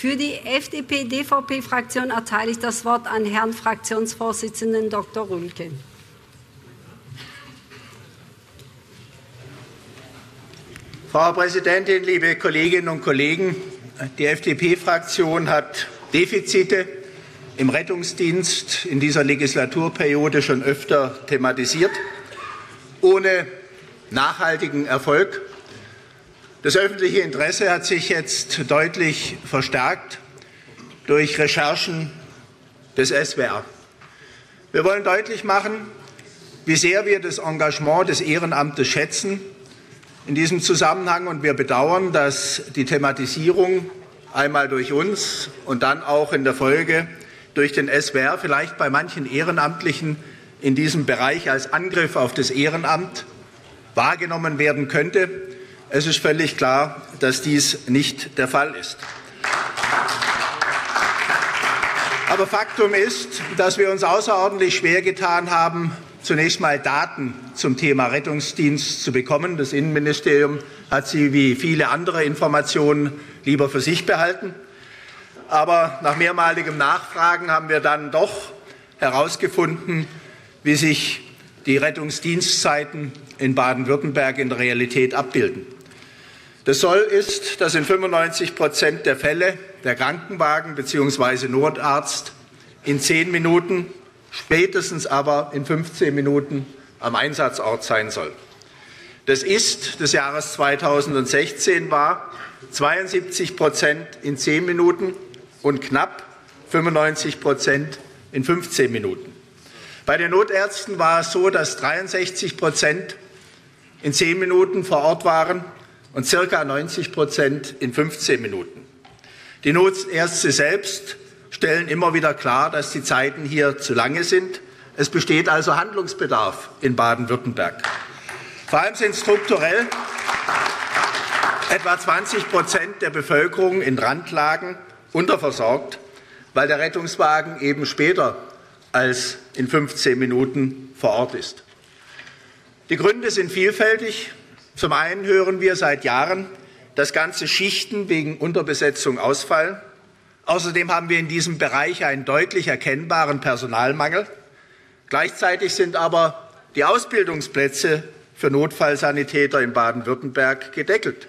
Für die FDP-DVP-Fraktion erteile ich das Wort an Herrn Fraktionsvorsitzenden Dr. Rühlke. Frau Präsidentin, liebe Kolleginnen und Kollegen! Die FDP-Fraktion hat Defizite im Rettungsdienst in dieser Legislaturperiode schon öfter thematisiert, ohne nachhaltigen Erfolg. Das öffentliche Interesse hat sich jetzt deutlich verstärkt durch Recherchen des SWR. Wir wollen deutlich machen, wie sehr wir das Engagement des Ehrenamtes schätzen in diesem Zusammenhang. Und wir bedauern, dass die Thematisierung einmal durch uns und dann auch in der Folge durch den SWR vielleicht bei manchen Ehrenamtlichen in diesem Bereich als Angriff auf das Ehrenamt wahrgenommen werden könnte. Es ist völlig klar, dass dies nicht der Fall ist. Aber Faktum ist, dass wir uns außerordentlich schwer getan haben, zunächst mal Daten zum Thema Rettungsdienst zu bekommen. Das Innenministerium hat sie wie viele andere Informationen lieber für sich behalten. Aber nach mehrmaligem Nachfragen haben wir dann doch herausgefunden, wie sich die Rettungsdienstzeiten in Baden-Württemberg in der Realität abbilden. Das Soll ist, dass in 95 Prozent der Fälle der Krankenwagen bzw. Notarzt in zehn Minuten spätestens aber in 15 Minuten am Einsatzort sein soll. Das ist des Jahres 2016 war 72 Prozent in 10 Minuten und knapp 95 Prozent in 15 Minuten. Bei den Notärzten war es so, dass 63 Prozent in 10 Minuten vor Ort waren und circa 90 Prozent in 15 Minuten. Die Notärzte selbst stellen immer wieder klar, dass die Zeiten hier zu lange sind. Es besteht also Handlungsbedarf in Baden-Württemberg. Vor allem sind strukturell etwa 20 Prozent der Bevölkerung in Randlagen unterversorgt, weil der Rettungswagen eben später als in 15 Minuten vor Ort ist. Die Gründe sind vielfältig. Zum einen hören wir seit Jahren, dass ganze Schichten wegen Unterbesetzung ausfallen. Außerdem haben wir in diesem Bereich einen deutlich erkennbaren Personalmangel. Gleichzeitig sind aber die Ausbildungsplätze für Notfallsanitäter in Baden-Württemberg gedeckelt.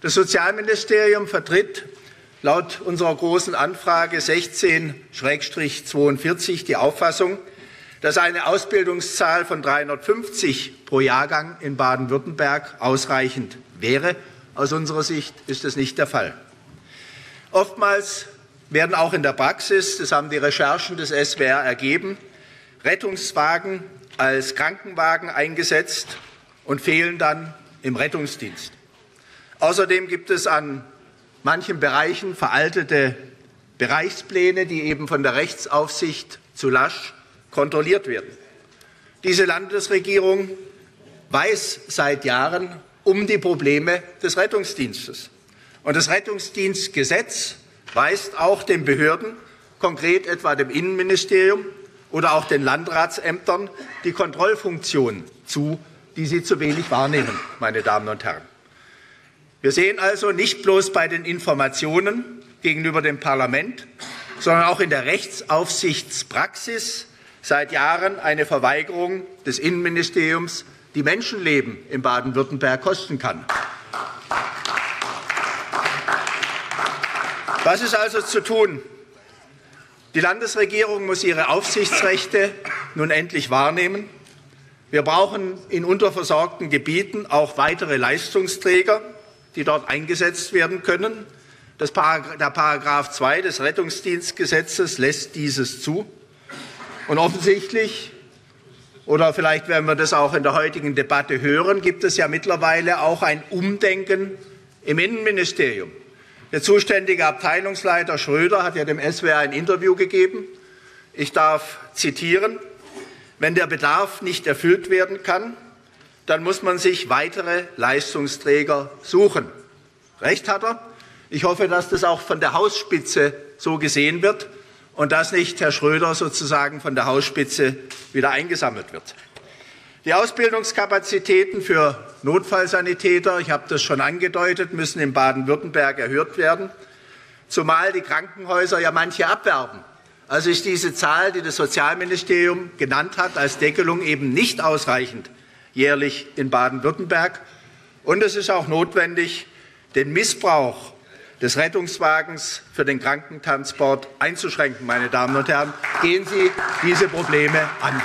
Das Sozialministerium vertritt laut unserer großen Anfrage 16-42 die Auffassung, dass eine Ausbildungszahl von 350 pro Jahrgang in Baden-Württemberg ausreichend wäre. Aus unserer Sicht ist das nicht der Fall. Oftmals werden auch in der Praxis, das haben die Recherchen des SWR ergeben, Rettungswagen als Krankenwagen eingesetzt und fehlen dann im Rettungsdienst. Außerdem gibt es an manchen Bereichen veraltete Bereichspläne, die eben von der Rechtsaufsicht zu lasch kontrolliert werden. Diese Landesregierung weiß seit Jahren um die Probleme des Rettungsdienstes. Und das Rettungsdienstgesetz weist auch den Behörden, konkret etwa dem Innenministerium oder auch den Landratsämtern, die Kontrollfunktion zu, die sie zu wenig wahrnehmen, meine Damen und Herren. Wir sehen also nicht bloß bei den Informationen gegenüber dem Parlament, sondern auch in der Rechtsaufsichtspraxis seit Jahren eine Verweigerung des Innenministeriums, die Menschenleben in Baden-Württemberg kosten kann. Was ist also zu tun? Die Landesregierung muss ihre Aufsichtsrechte nun endlich wahrnehmen. Wir brauchen in unterversorgten Gebieten auch weitere Leistungsträger, die dort eingesetzt werden können. Das der Paragraph 2 des Rettungsdienstgesetzes lässt dieses zu. Und offensichtlich, oder vielleicht werden wir das auch in der heutigen Debatte hören, gibt es ja mittlerweile auch ein Umdenken im Innenministerium. Der zuständige Abteilungsleiter Schröder hat ja dem SWR ein Interview gegeben. Ich darf zitieren, wenn der Bedarf nicht erfüllt werden kann, dann muss man sich weitere Leistungsträger suchen. Recht hat er. Ich hoffe, dass das auch von der Hausspitze so gesehen wird und dass nicht Herr Schröder sozusagen von der Hausspitze wieder eingesammelt wird. Die Ausbildungskapazitäten für Notfallsanitäter, ich habe das schon angedeutet, müssen in Baden-Württemberg erhöht werden. zumal die Krankenhäuser ja manche abwerben. Also ist diese Zahl, die das Sozialministerium genannt hat, als Deckelung eben nicht ausreichend jährlich in Baden-Württemberg. Und es ist auch notwendig, den Missbrauch des Rettungswagens für den Krankentransport einzuschränken. Meine Damen und Herren, gehen Sie diese Probleme an.